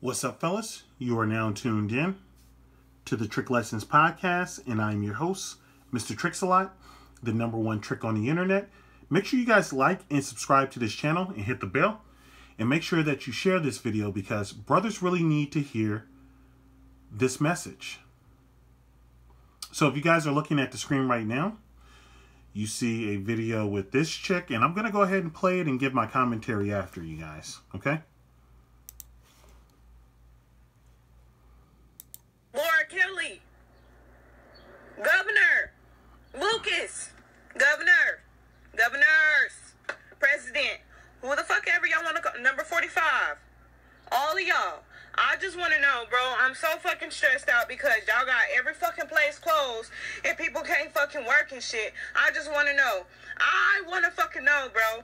What's up, fellas? You are now tuned in to the Trick Lessons Podcast, and I'm your host, Mr. Tricks-a-Lot, the number one trick on the internet. Make sure you guys like and subscribe to this channel and hit the bell. And make sure that you share this video because brothers really need to hear this message. So if you guys are looking at the screen right now, you see a video with this chick, and I'm going to go ahead and play it and give my commentary after you guys, okay? Lucas, Governor, Governors, President, who the fuck ever y'all want to go, number 45, all of y'all. I just want to know, bro. I'm so fucking stressed out because y'all got every fucking place closed and people can't fucking work and shit. I just want to know. I want to fucking know, bro.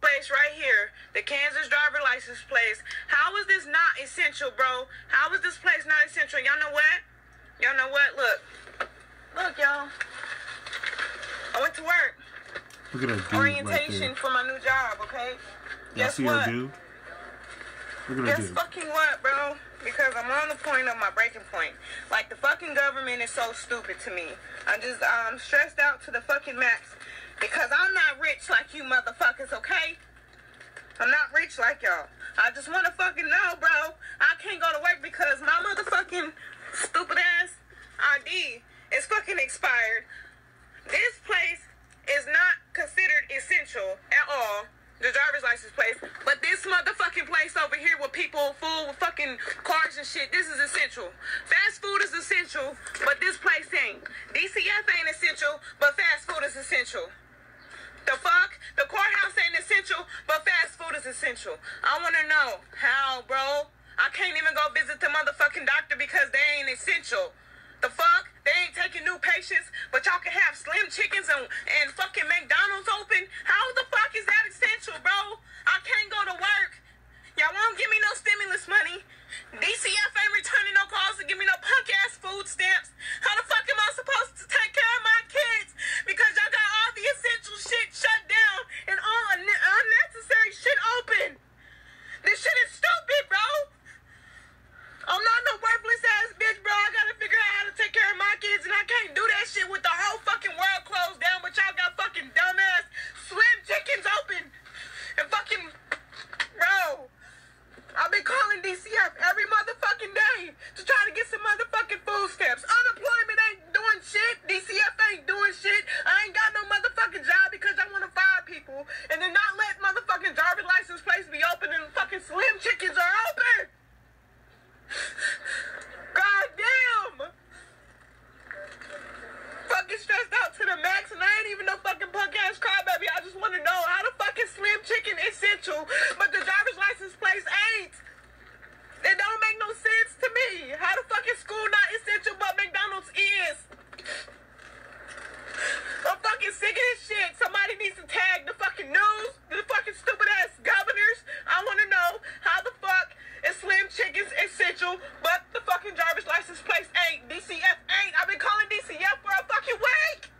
Place right here, the Kansas driver license place. How is this not essential, bro? How is this place not essential? Y'all know what? Y'all know what? Look. Look, y'all. I went to work. Look at that dude Orientation right for my new job, okay? Y'all Guess see what? that dude? Look at Guess dude. fucking what, bro? Because I'm on the point of my breaking point. Like the fucking government is so stupid to me. I'm just I'm stressed out to the fucking max because I'm not rich like you motherfuckers, okay? I'm not rich like y'all. I just want to fucking know, bro. I can't go to work because my motherfucking stupid ass ID is fucking expired. This place is not considered essential at all. The driver's license place, but this motherfucking place over here with people full with fucking cars and shit, this is essential. Fast food is essential, but this place ain't. DCF ain't essential, but fast food is essential. The fuck? The courthouse ain't essential, but fast food is essential. I wanna know how, bro. I can't even go visit the motherfucking doctor because they ain't essential. The fuck? Taking new patients, but y'all can have slim chickens and, and fucking McDonald's open. How the fuck is that essential, bro? I can't go to work. Y'all won't give me no stimulus money. DCF ain't returning no calls to give me no punk ass food stamps. How the fuck am I supposed to take care of my kids? Because y'all got all the essential shit shut down and all un- unnecessary shit open. This shit is stupid, bro. I'm not no care of my kids, and I can't do that shit with the whole fucking world closed down. But y'all got fucking dumbass slim chickens open, and fucking bro. I've been calling DCF every motherfucking day to try to get some motherfucking food stamps. Unemployment ain't doing shit. DCF ain't doing shit. I ain't got no motherfucking job because I want to fire people and then not let motherfucking driver's license place be open and fucking slim chickens are open. God damn! Fucking stressed out to the max, and I ain't even no fucking punk ass crybaby. I just want to know how the fucking slim chicken essential, but the driver's license place ain't. It don't make no sense to me. How the fucking school not essential, but McDonald's is? I'm fucking sick of this shit. Somebody needs to tag the fucking news, the fucking stupid ass governors. I want to know how the fuck is Slim Chickens essential, but the fucking driver's license place ain't. DCF ain't. I've been calling DCF for a fucking week.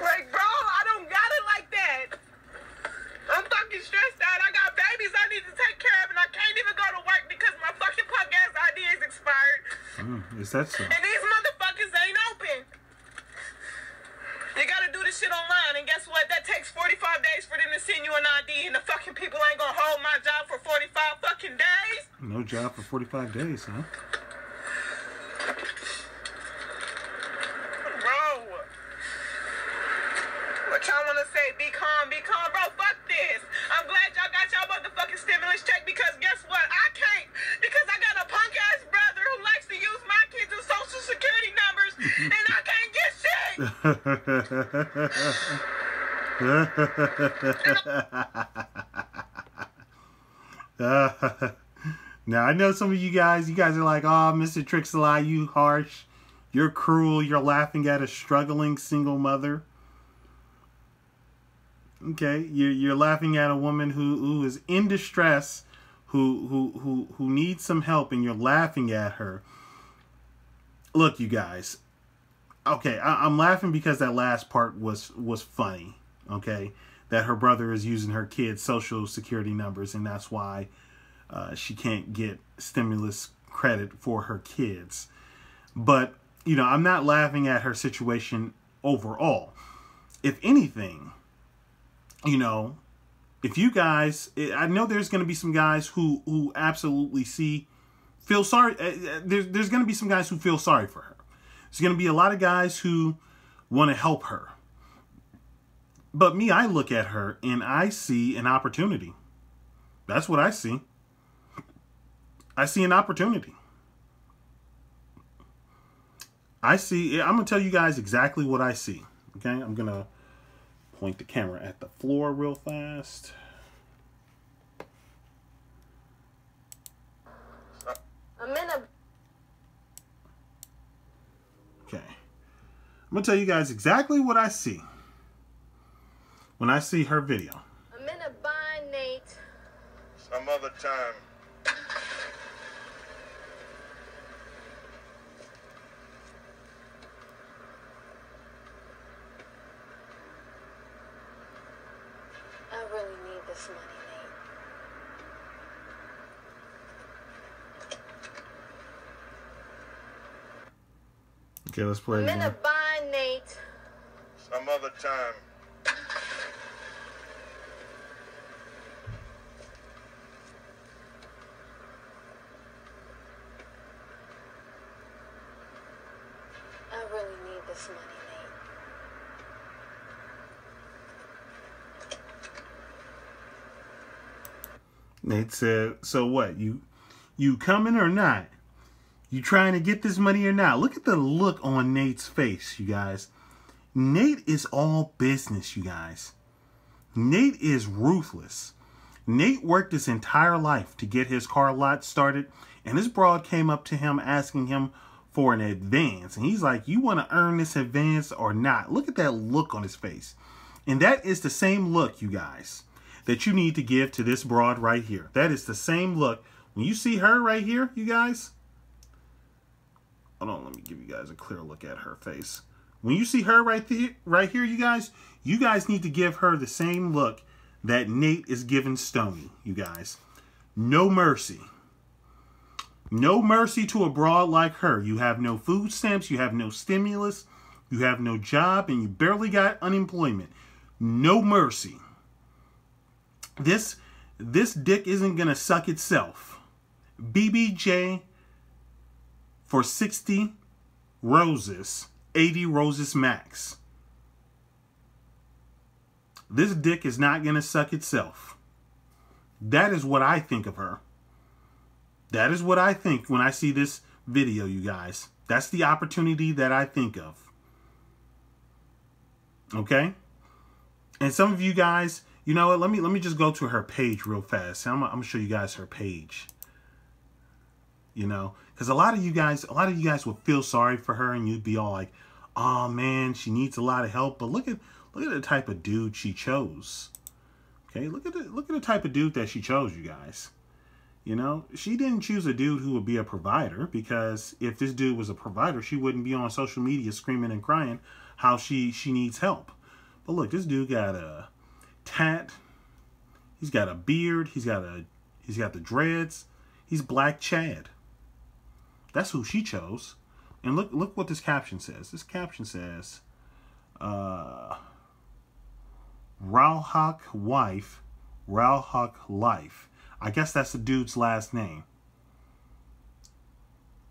like, bro, I don't got it like that. I'm fucking stressed out. I got babies I need to take care of, and I can't even go to work because my fucking punk ass ID is expired. That so? And these motherfuckers ain't open. You gotta do this shit online, and guess what? That takes 45 days for them to send you an ID, and the fucking people ain't gonna hold my job for 45 fucking days. No job for 45 days, huh? Bro. What y'all wanna say? Be calm, be calm, bro. Fuck this. I'm glad y'all got y'all motherfucking stimulus check because guess what? I can't because I got a punk ass brother who likes to use my kids' social security numbers and I can't now I know some of you guys, you guys are like, "Oh, Mr. Tricks-a-Lot, you harsh, you're cruel, you're laughing at a struggling single mother." Okay, you're you're laughing at a woman who who is in distress, who who who who needs some help, and you're laughing at her. Look, you guys. Okay, I, I'm laughing because that last part was was funny. Okay, that her brother is using her kids' social security numbers, and that's why uh, she can't get stimulus credit for her kids. But, you know, I'm not laughing at her situation overall. If anything, you know, if you guys, I know there's going to be some guys who who absolutely see feel sorry. Uh, uh, there's there's going to be some guys who feel sorry for her. There's going to be a lot of guys who want to help her. But me, I look at her and I see an opportunity. That's what I see. I see an opportunity. I see, I'm going to tell you guys exactly what I see. Okay, I'm going to point the camera at the floor real fast. I'm in a... I'm going to tell you guys exactly what I see when I see her video. I'm in a bind, Nate. Some other time. I really need this money, Nate. Okay, let's play. I'm in a bind, Nate. Some other time. I really need this money. Nate said, "So what? You you coming or not? You trying to get this money or not?" Look at the look on Nate's face, you guys. Nate is all business, you guys. Nate is ruthless. Nate worked his entire life to get his car lot started, and his broad came up to him asking him for an advance. And he's like, You want to earn this advance or not? Look at that look on his face. And that is the same look, you guys that you need to give to this broad right here. That is the same look. When you see her right here, you guys, hold on, let me give you guys a clear look at her face. When you see her right there, right here, you guys, you guys need to give her the same look that Nate is giving Stony, you guys. No mercy. No mercy to a broad like her. You have no food stamps, you have no stimulus, you have no job, and you barely got unemployment. No mercy. This this dick isn't gonna suck itself. BBJ for 60 roses, 80 roses max. This dick is not gonna suck itself. That is what I think of her. That is what I think when I see this video, you guys. That's the opportunity that I think of. Okay? And some of you guys, you know what? Let me let me just go to her page real fast. I'm, I'm gonna show you guys her page. You know, because a lot of you guys, a lot of you guys will feel sorry for her, and you'd be all like, "Oh man, she needs a lot of help." But look at look at the type of dude she chose. Okay, look at the look at the type of dude that she chose, you guys. You know, she didn't choose a dude who would be a provider because if this dude was a provider, she wouldn't be on social media screaming and crying how she she needs help. But look, this dude got a tat. He's got a beard. He's got a he's got the dreads. He's Black Chad. That's who she chose. And look look what this caption says. This caption says uh Rauhawk wife, Rauhawk life. I guess that's the dude's last name.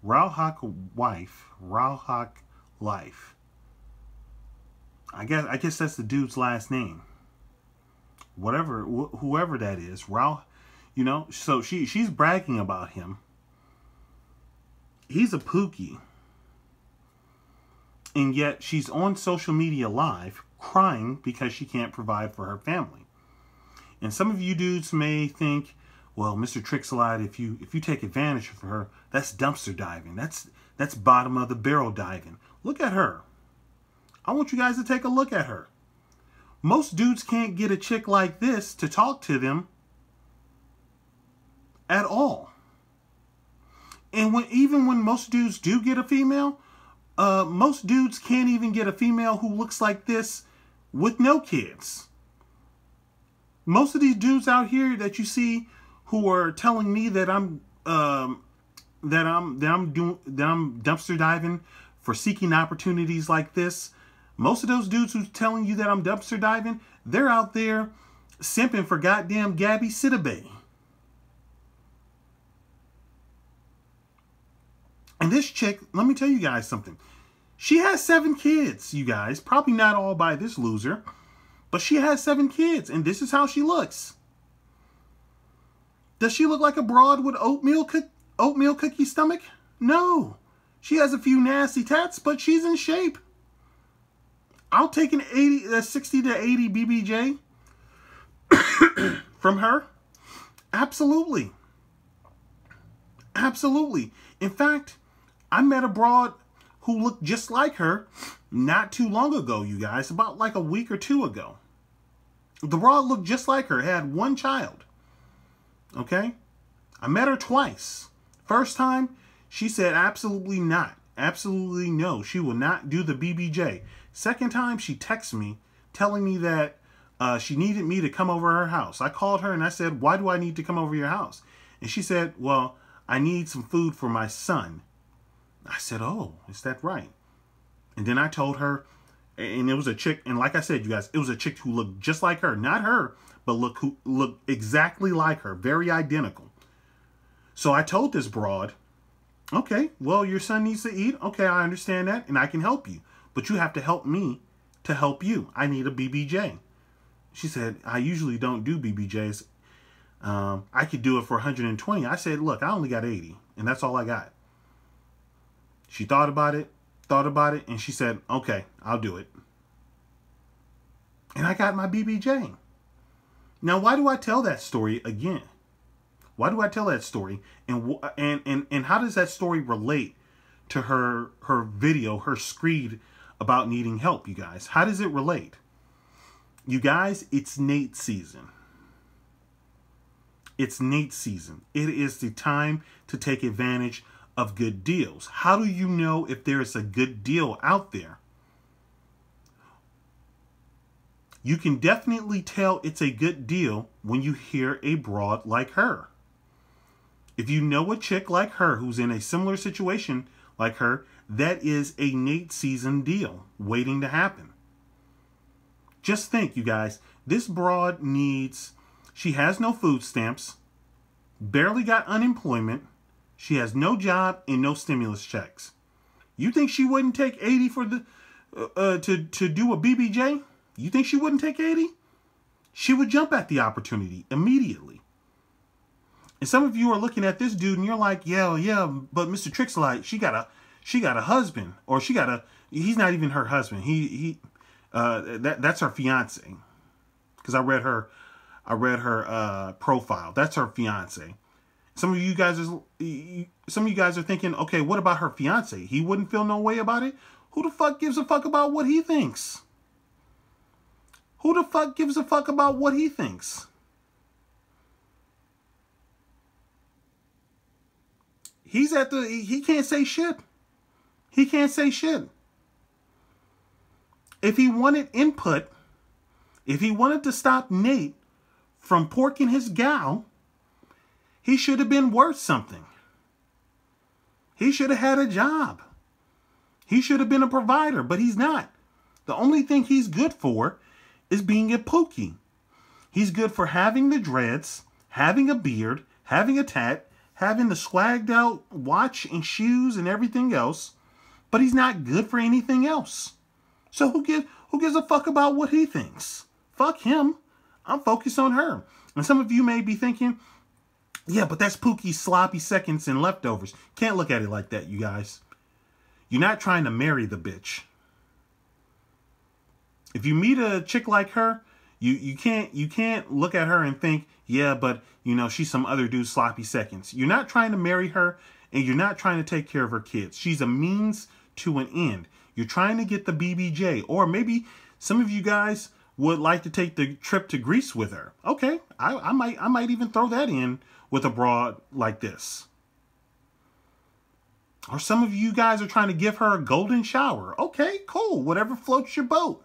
Rauhawk wife, Rauhawk life. I guess I guess that's the dude's last name whatever wh- whoever that is, Ralph, you know, so she she's bragging about him. He's a pookie. And yet she's on social media live crying because she can't provide for her family. And some of you dudes may think, well, Mr. Tricks-a-Lot, if you if you take advantage of her, that's dumpster diving. That's that's bottom of the barrel diving. Look at her. I want you guys to take a look at her. Most dudes can't get a chick like this to talk to them at all. And when even when most dudes do get a female, uh, most dudes can't even get a female who looks like this with no kids. most of these dudes out here that you see who are telling me that I'm um, that I'm that I'm doing that I'm dumpster diving for seeking opportunities like this. Most of those dudes who's telling you that I'm dumpster diving, they're out there simping for goddamn Gabby Sidibe. And this chick, let me tell you guys something. She has seven kids, you guys. Probably not all by this loser, but she has seven kids, and this is how she looks. Does she look like a broad with oatmeal cook oatmeal cookie stomach? No. She has a few nasty tats, but she's in shape. I'll take an 80, uh, 60 to 80 BBJ from her. Absolutely. Absolutely. In fact, I met a broad who looked just like her not too long ago, you guys, about like a week or two ago. The broad looked just like her, had one child. Okay? I met her twice. First time, she said absolutely not. Absolutely no. She will not do the BBJ. Second time, she texted me telling me that uh, she needed me to come over her house. I called her and I said, Why do I need to come over your house? And she said, Well, I need some food for my son. I said, Oh, is that right? And then I told her, and it was a chick, and like I said, you guys, it was a chick who looked just like her. Not her, but look who looked exactly like her, very identical. So I told this broad, okay, well, your son needs to eat. Okay, I understand that, and I can help you. But you have to help me to help you. I need a BBJ. She said, I usually don't do BBJs. Um, I could do it for 120. I said, look, I only got 80, and that's all I got. She thought about it, thought about it, and she said, okay, I'll do it. And I got my BBJ. Now, why do I tell that story again? Why do I tell that story? And and and and how does that story relate to her her video, her screed about needing help, you guys? How does it relate? You guys, it's Nate season. It's Nate season. It is the time to take advantage of good deals. How do you know if there is a good deal out there? You can definitely tell it's a good deal when you hear a broad like her. If you know a chick like her who's in a similar situation like her, that is a Nate season deal waiting to happen. Just think, you guys, this broad needs, she has no food stamps, barely got unemployment, she has no job and no stimulus checks. You think she wouldn't take 80 for the, uh, uh, to, to do a BBJ? You think she wouldn't take 80? She would jump at the opportunity immediately. And some of you are looking at this dude and you're like, yeah, yeah, but Mr. Tricks-a-Lot, she got a she got a husband or she got a he's not even her husband. He he uh that that's her fiance. Cuz I read her I read her uh profile. That's her fiance. Some of you guys is some of you guys are thinking, "Okay, what about her fiance? He wouldn't feel no way about it?" Who the fuck gives a fuck about what he thinks? Who the fuck gives a fuck about what he thinks? He's at the he can't say shit. He can't say shit. If he wanted input, if he wanted to stop Nate from porking his gal, he should have been worth something. He should have had a job. He should have been a provider, but he's not. The only thing he's good for is being a pookie. He's good for having the dreads, having a beard, having a tat, having the swagged out watch and shoes and everything else, but he's not good for anything else. So who gives who gives a fuck about what he thinks? Fuck him. I'm focused on her. And some of you may be thinking, yeah, but that's Pookie's sloppy seconds and leftovers. Can't look at it like that, you guys. You're not trying to marry the bitch. If you meet a chick like her, you you can't you can't look at her and think, yeah, but you know she's some other dude's sloppy seconds. You're not trying to marry her, and you're not trying to take care of her kids. She's a means to an end. You're trying to get the BBJ, or maybe some of you guys would like to take the trip to Greece with her. Okay, I, I might I might even throw that in with a broad like this. Or some of you guys are trying to give her a golden shower. Okay, cool. Whatever floats your boat.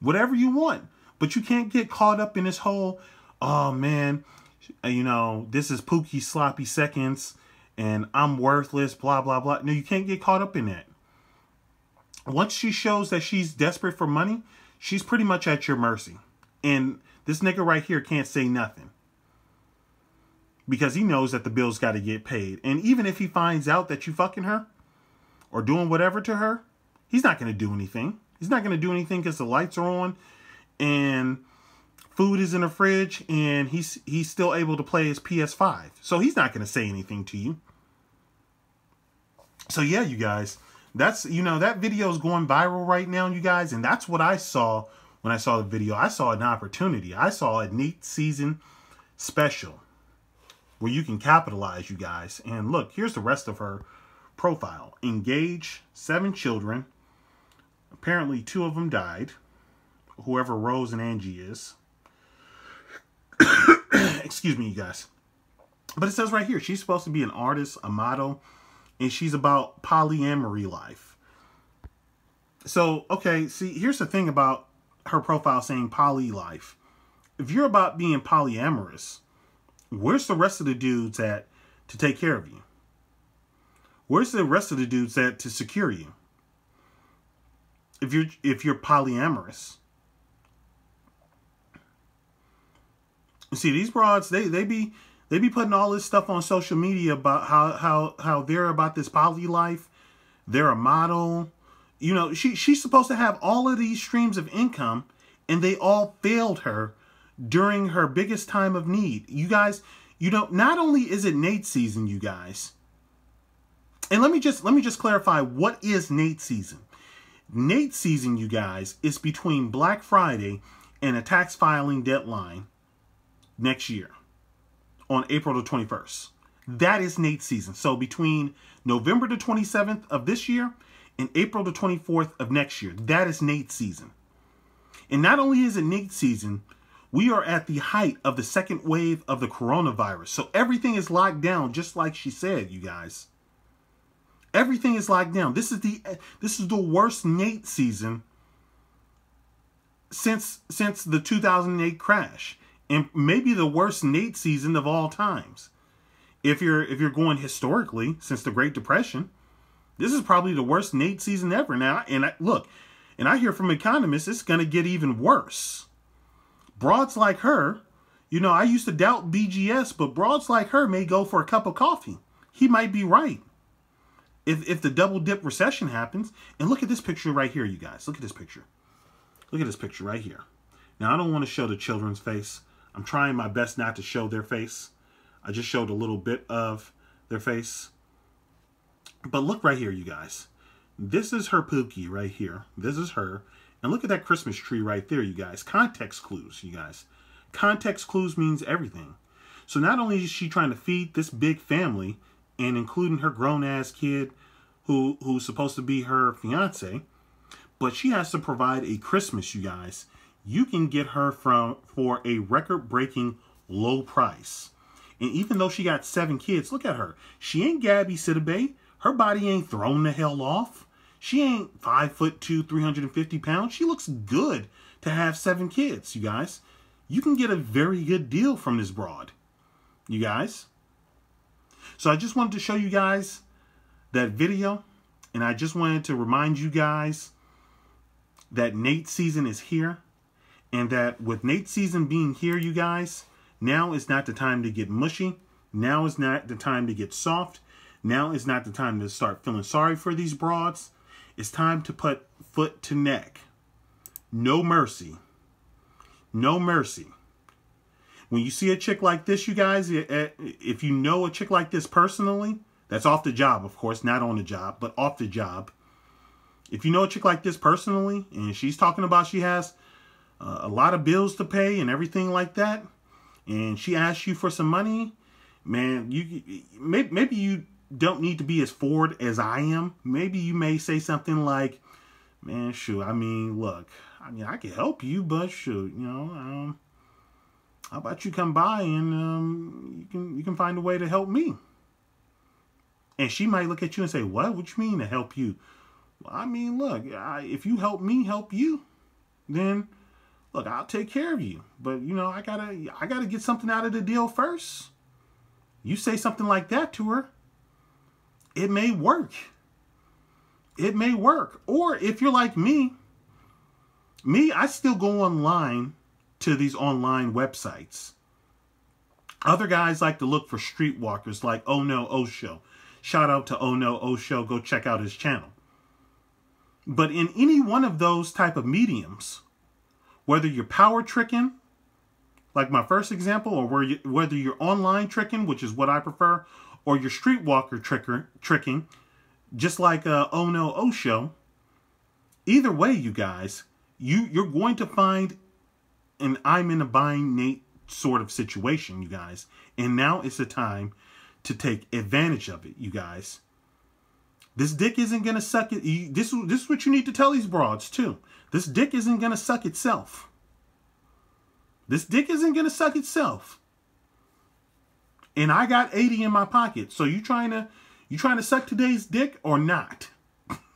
Whatever you want. But you can't get caught up in this whole, oh man, you know, this is Pookie sloppy seconds and I'm worthless, blah, blah, blah. No, you can't get caught up in that. Once she shows that she's desperate for money, she's pretty much at your mercy. And this nigga right here can't say nothing. Because he knows that the bills got to get paid. And even if he finds out that you fucking her or doing whatever to her, he's not going to do anything. He's not going to do anything because the lights are on and food is in the fridge and he's he's still able to play his PS5. So he's not going to say anything to you. So yeah, you guys, that's you know that video is going viral right now, you guys, and that's what I saw when I saw the video. I saw an opportunity. I saw a Nate season special where you can capitalize, you guys. And look, here's the rest of her profile. Engage, seven children. Apparently, two of them died. Whoever Rose and Angie is. Excuse me, you guys. But it says right here, she's supposed to be an artist, a model, and she's about polyamory life. So, okay, see, here's the thing about her profile saying poly life. If you're about being polyamorous, where's the rest of the dudes at to take care of you? Where's the rest of the dudes at to secure you? If you're if you're polyamorous. See, these broads, they they be they be putting all this stuff on social media about how how how they're about this poly life. They're a model. You know, she she's supposed to have all of these streams of income, and they all failed her during her biggest time of need. You guys, you know, not only is it Nate season, you guys. And let me just let me just clarify what is Nate season. Nate season, you guys, is between Black Friday and a tax filing deadline next year on April the 21st. That is Nate season. So between November the 27th of this year and April the 24th of next year, that is Nate season. And not only is it Nate season, we are at the height of the second wave of the coronavirus. So everything is locked down, just like she said, you guys. Everything is locked down. This is the this is the worst Nate season since since the 2008 crash and maybe the worst Nate season of all times. If you're if you're going historically since the Great Depression, this is probably the worst Nate season ever. Now, and I, look, and I hear from economists it's going to get even worse. Broads like her, you know, I used to doubt BGS, but broads like her may go for a cup of coffee. He might be right. If if the double dip recession happens, and look at this picture right here, you guys. Look at this picture. Look at this picture right here. Now I don't want to show the children's face I'm trying my best not to show their face. I just showed a little bit of their face. But look right here, you guys. This is her Pookie right here. This is her. And look at that Christmas tree right there, you guys. Context clues, you guys. Context clues means everything. So not only is she trying to feed this big family, and including her grown-ass kid who who's supposed to be her fiance, but she has to provide a Christmas, you guys, you can get her from for a record-breaking low price. And even though she got seven kids, look at her. She ain't Gabby Sidibe. Her body ain't thrown the hell off. She ain't five foot two, 350 pounds. She looks good to have seven kids, you guys. You can get a very good deal from this broad, you guys. So I just wanted to show you guys that video. And I just wanted to remind you guys that Nate season is here. And that with Nate season being here, you guys, now is not the time to get mushy. Now is not the time to get soft. Now is not the time to start feeling sorry for these broads. It's time to put foot to neck. No mercy. No mercy. When you see a chick like this, you guys, eh, eh, if you know a chick like this personally, that's off the job, of course, not on the job, but off the job. If you know a chick like this personally, and she's talking about she has a lot of bills to pay and everything like that, and she asks you for some money, man, you maybe, maybe you don't need to be as forward as I am. Maybe you may say something like, "Man, shoot, I mean, look, I mean, I can help you, but shoot, you know, um, how about you come by and um, you can you can find a way to help me." And she might look at you and say, "What? What you mean to help you?" Well, I mean, look, I, if you help me, help you, then look, I'll take care of you. But you know, I gotta I gotta get something out of the deal first. You say something like that to her, it may work. It may work. Or if you're like me, me, I still go online to these online websites. Other guys like to look for streetwalkers like Oh No oh Osho. Shout out to Oh No oh Osho. Go check out his channel. But in any one of those type of mediums, whether you're power tricking, like my first example, or you, whether you're online tricking, which is what I prefer, or you're streetwalker tricker, tricking, just like uh, Oh No Osho, either way, you guys, you, you're going to find an I'm in a bind Nate sort of situation, you guys. And now it's the time to take advantage of it, you guys. This dick isn't gonna suck it. This this is what you need to tell these broads too. This dick isn't gonna suck itself. This dick isn't gonna suck itself. And I got 80 in my pocket. So you trying to you trying to suck today's dick or not?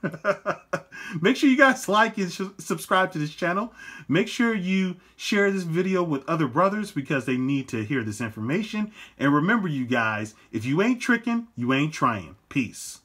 Make sure you guys like and subscribe to this channel. Make sure you share this video with other brothers because they need to hear this information. And remember, you guys, if you ain't tricking, you ain't trying. Peace.